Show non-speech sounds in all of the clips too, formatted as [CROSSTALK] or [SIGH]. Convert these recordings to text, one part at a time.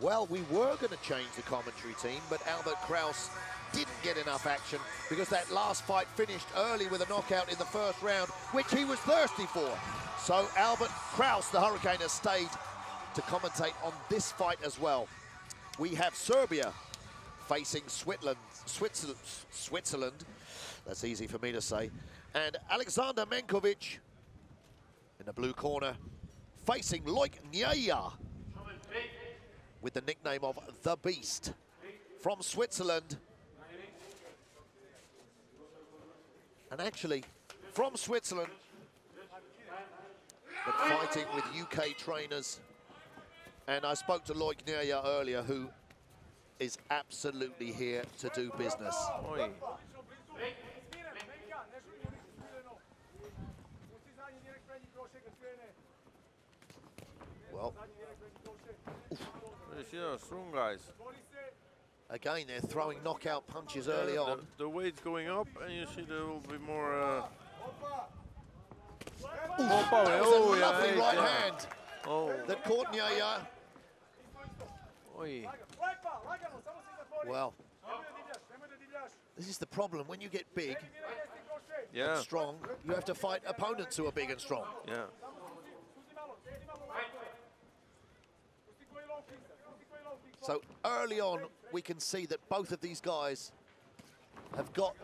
Well, we were going to change the commentary team, but Albert Kraus didn't get enough action because that last fight finished early with a knockout in the first round, which he was thirsty for. So Albert Kraus, the Hurricane, has stayed to commentate on this fight as well. We have Serbia facing Switzerland, Switzerland, Switzerland, that's easy for me to say, and Aleksandar Menkovic in the blue corner facing Loic Njeya with the nickname of The Beast from Switzerland. And actually, from Switzerland, but fighting with UK trainers. And I spoke to Loic Njeya earlier, who is absolutely here to do business. Oj. Well, see those strong guys. again, they're throwing knockout punches Yeah, early the, on. The weight's going up, and you see there will be more. Uh, That power. was Oh, a yeah, lovely hey, right yeah. hand oh, that caught Njeya. oj. Well, this is the problem. When you get big Yeah, and strong, you have to fight opponents who are big and strong. yeah. So early on, we can see that both of these guys have got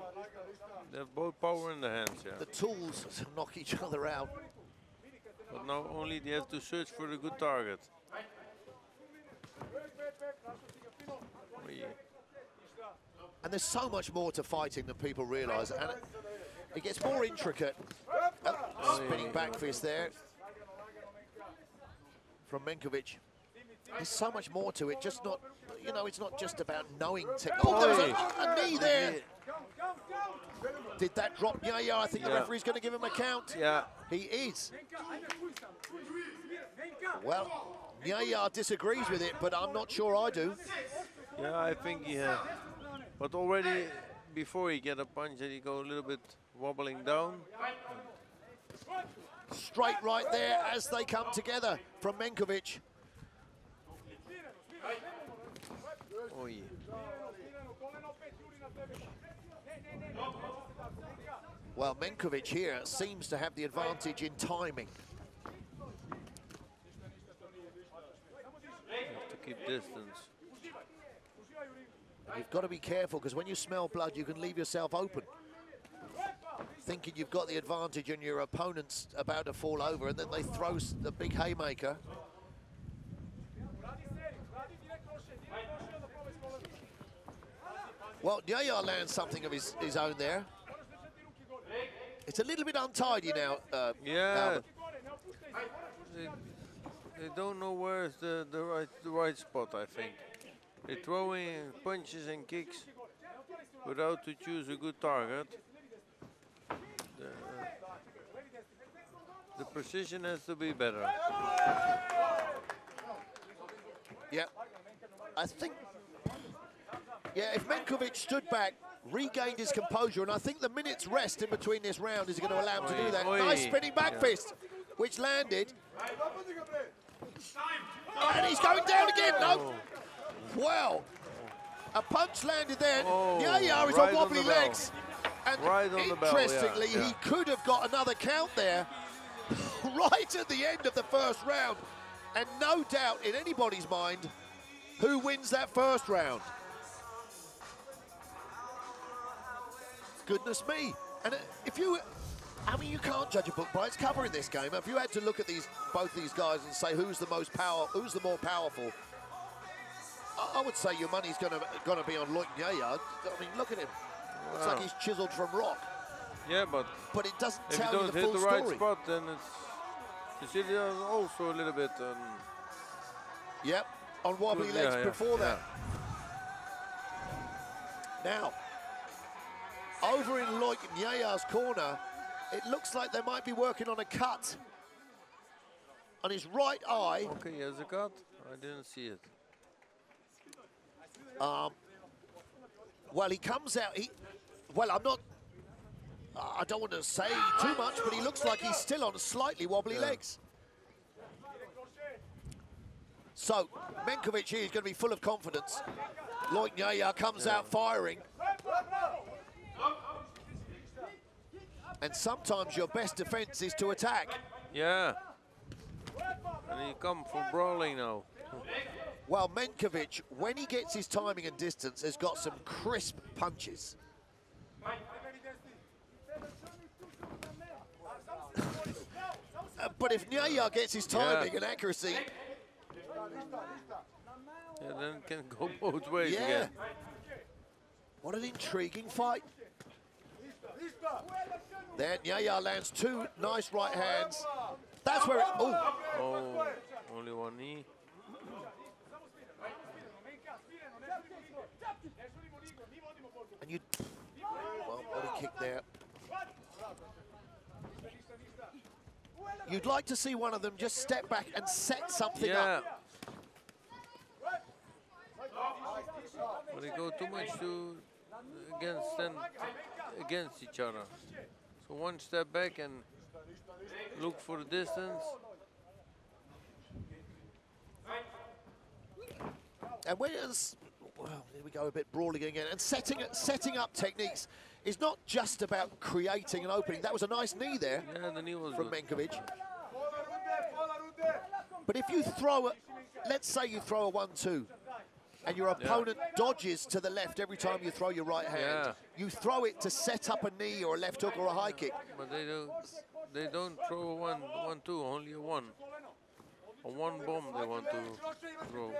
They have both power in the hands, yeah. the tools to knock each other out. But now only they have to search for a good target. And there's so much more to fighting than people realise. And it, it gets more intricate. Oh, spinning back fist there from Menkovic. There's so much more to it. Just not, you know, it's not just about knowing technique. Oh, there was a, a knee there. Did that drop? Yeah, yeah. I think the referee's going to give him a count. Yeah, He is. Well, Njeya disagrees with it, but I'm not sure I do. yeah, I think he had. But already before he get a punch, that he go a little bit wobbling down. Straight right there as they come together from Menkovic. Well, Menkovic here seems to have the advantage in timing. To keep distance. And you've got to be careful because when you smell blood, you can leave yourself open. Thinking you've got the advantage and your opponent's about to fall over, and then they throw the big haymaker. Well, Yaya lands something of his, his own there. It's a little bit untidy now. Uh, Yeah. They, they don't know where's the, the right the right spot, I think. They're throwing punches and kicks without to choose a good target. The, the precision has to be better. Yeah. I think, yeah, if Menkovic stood back, regained his composure, and I think the minute's rest in between this round is going to allow him to do that. Nice spinning back Yeah. fist, which landed. And he's going down again. No. Well, a punch landed there. Oh, Yaya is right on on wobbly bell. legs. And Right on the bell, yeah, interestingly, he yeah. could have got another count there [LAUGHS] right at the end of the first round. And no doubt in anybody's mind who wins that first round. Goodness me. And uh, if you, I mean, you can't judge a book by its cover in this game. If you had to look at these both these guys and say who's the most power, who's the more powerful, I, I would say your money's going to going to be on Loic Yaya. I mean, look at him. Looks like he's chiseled from rock. Yeah, but But it doesn't if you tell you don't the hit the right story. spot, then it's you see there's also a little bit. Um, Yep, on wobbly legs yeah, yeah, before that. Now, over in Loic Njeya's corner, it looks like they might be working on a cut on his right eye. okay, he has a cut. I didn't see it. Um, well, he comes out. He, well, I'm not. I don't want to say too much, but he looks like he's still on slightly wobbly Yeah. legs. So Menkovic here is going to be full of confidence. Loic Njeya comes out firing. And sometimes your best defense is to attack. Yeah. And he come from brawling now. Well, Menkovic, when he gets his timing and distance, has got some crisp punches. Uh, but if Njeya gets his timing Yeah. and accuracy, Yeah, then it can go both ways yeah. again. What an intriguing fight. There, Njeya lands two nice right hands. That's where it, oh, Oh, only one knee. and you, well, body kick there. You'd like to see one of them just step back and set something Yeah. up. But they go too much to against against each other. So one step back and look for the distance. And when it's, well, here we go a bit brawling again. And setting setting up techniques is not just about creating an opening. That was a nice knee there Yeah, the knee was from good. Menkovic. But if you throw a, let's say you throw a one-two, and your opponent dodges to the left every time you throw your right hand, Yeah. you throw it to set up a knee or a left hook or a high kick. But they don't they don't throw one one two, only a one. A one bomb they want to throw.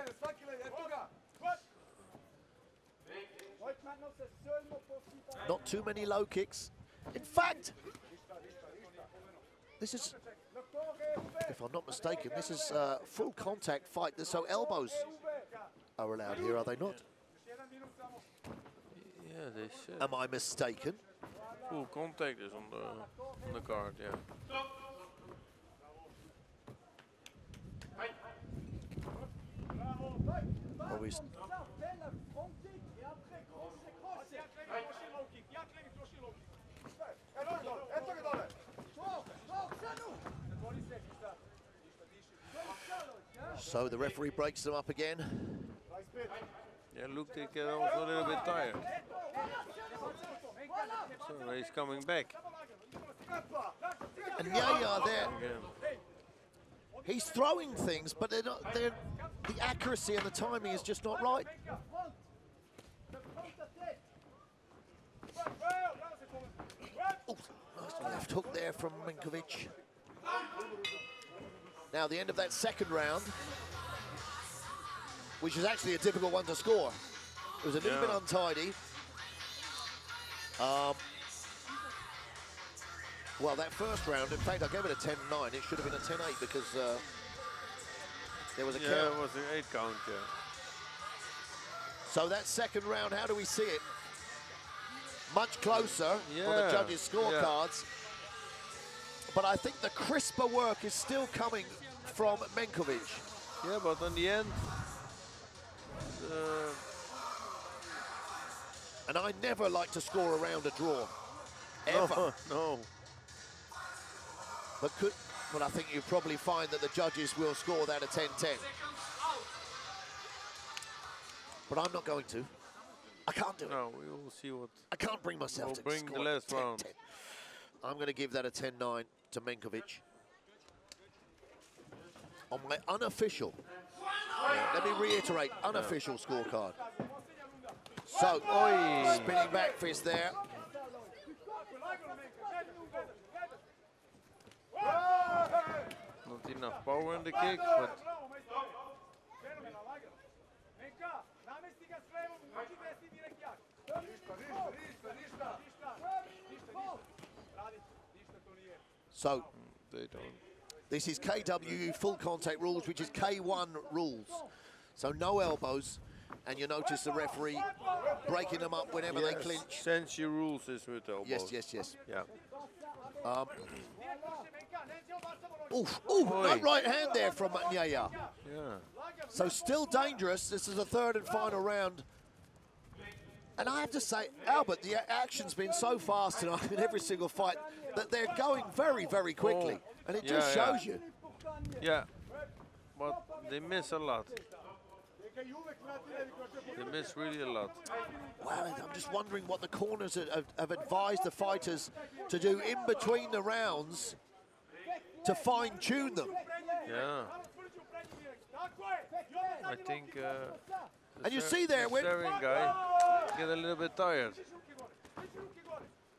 Not too many low kicks. In fact, this is, if I'm not mistaken, this is a full contact fight. So elbows are allowed here, are they not? Yeah, they said Am I mistaken? full contact is on the on the card, yeah. We So the referee breaks them up again. Yeah, look, they get also a little bit tired. So he's coming back And Yaya there, again. he's throwing things, but they're not, they're, the accuracy and the timing is just not right. Oh, nice left hook there from Menkovic. Now the end of that second round, which is actually a difficult one to score. It was a little Yeah. bit untidy. Um, well, that first round, in fact, I gave it a 10-9. It should have been a 10-8 because uh, there was a Yeah, count. it was an eight count, yeah. So that second round, how do we see it? Much closer on the Yeah, judges' yeah. scorecards. But I think the crisper work is still coming from Menkovic. Yeah, but in the end, uh, And I never like to score around a draw. Ever. no, [LAUGHS] no. But could, well, I think you probably find that the judges will score that a 10-10. But I'm not going to. I can't do it. No, we will see what. I can't bring myself We'll to bring the score last a 10-10. I'm going to give that a 10-9 to Menkovic. On my unofficial, let me reiterate, unofficial scorecard. So, spinning back fist there. Not enough power in the kick, but So, they don't. This is KWU full contact rules, which is K1 rules. So no elbows, and you notice the referee breaking them up whenever they clinch. clinch. your rules is with elbows. Yes, yes, yes. Yeah. Um, oof, oof, no right hand there from Njeya. Yeah. So still dangerous. This is the third and final round. And I have to say, Albert, the action's been so fast tonight in [LAUGHS] every single fight that they're going very, very quickly. Oh, And it just yeah, yeah. shows you. Yeah. but they miss a lot. They miss really a lot. Well, I'm just wondering what the corners have, have- advised the fighters to do in between the rounds to fine tune them. Yeah. I think. Uh, And you see there the when- guy get a little bit tired.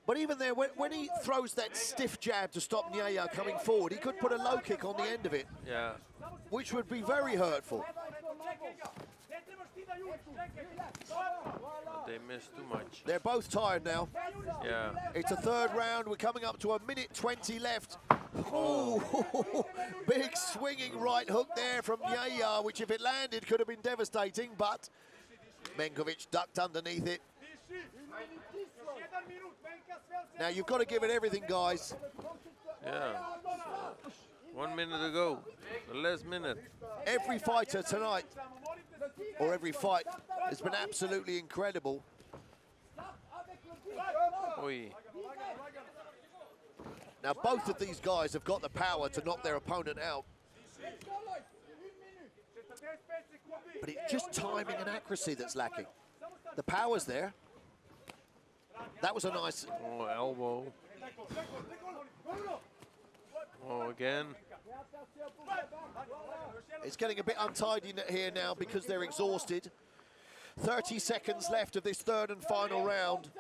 But even there, when, when he throws that stiff jab to stop Njeya coming forward, he could put a low kick on the end of it, Yeah. which would be very hurtful. But they miss too much. They're both tired now. Yeah. It's a third round. We're coming up to a minute 20 left. Oh. Ooh, [LAUGHS] big swinging right hook there from Yaya, which if it landed could have been devastating, but Menkovic ducked underneath it. Now you've got to give it everything, guys. Yeah. One minute to go. The last minute. Every fighter tonight, or every fight, has been absolutely incredible. Oi. Now both of these guys have got the power to knock their opponent out, but it's just timing and accuracy that's lacking. The power's there. That was a nice Oh, elbow. Oh, again. It's getting a bit untidy here now because they're exhausted. 30 seconds left of this third and final round.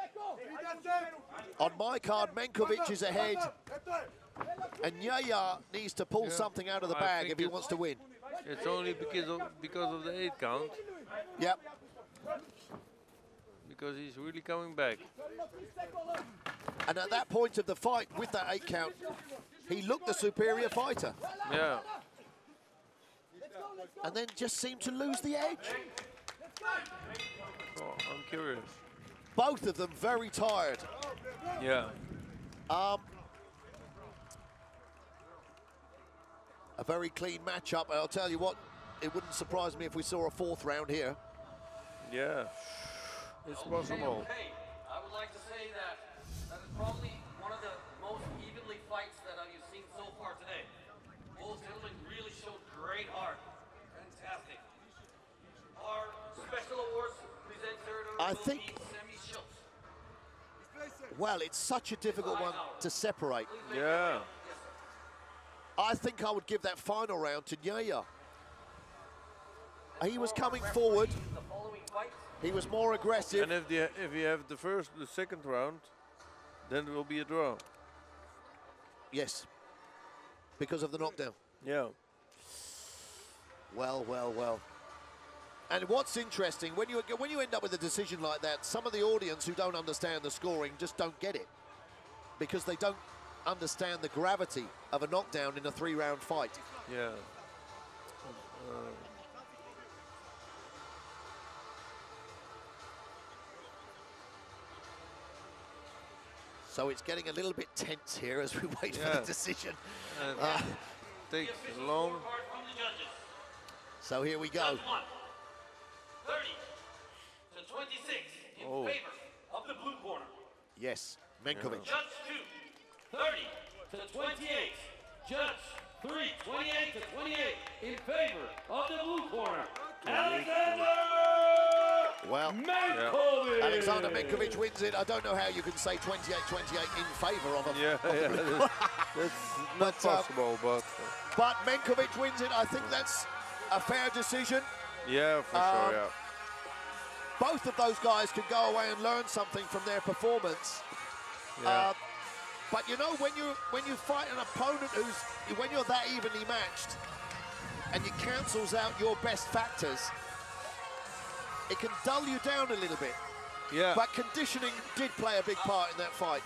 On my card, Menkovic is ahead, and Yaya needs to pull Yeah, something out of the bag if he wants to win. It's only because of because of the eight count. Yep. Because he's really coming back. And at that point of the fight, with that eight count, he looked the superior fighter, Yeah. and then just seemed to lose the edge. Oh, I'm curious. Both of them very tired. Yeah. Um, a very clean matchup. I'll tell you what, it wouldn't surprise me if we saw a fourth round here. Yeah. It's possible. Hey, I would like to say that that is probably one of the most evenly fights that I've seen so far today. Both gentlemen really showed great heart. Fantastic. Our special awards presenter I think- be Schultz. Well, it's such a difficult one to separate. Yeah. I think I would give that final round to Yaya. He was coming forward. The following fight He was more aggressive. And if the if you have the first, the second round, then it will be a draw. Yes. Because of the knockdown. Yeah. Well, well, well. And what's interesting, when you when you end up with a decision like that, some of the audience who don't understand the scoring just don't get it. Because they don't understand the gravity of a knockdown in a three-round fight. Yeah. Uh, So it's getting a little bit tense here as we [LAUGHS] wait for the decision. And Uh, takes long. from the so here we go. One. 30 to 26 in Oh. favor of the blue corner. Yes, Menkovic. Judge two. 30 to 28. Judge three. 28 to 28 in favor of the blue corner. Aleksandar Well, Menkovic. Aleksandar Menkovic wins it. I don't know how you can say 28-28 in favor of him. Yeah, yeah. that's- [LAUGHS] That's not But, uh, possible, but uh, But Menkovic wins it. I think that's a fair decision. yeah, for um, sure. Yeah. Both of those guys can go away and learn something from their performance. Yeah. Uh, but you know, when you when you fight an opponent who's when you're that evenly matched, and it cancels out your best factors, it can dull you down a little bit. yeah. But conditioning did play a big part in that fight.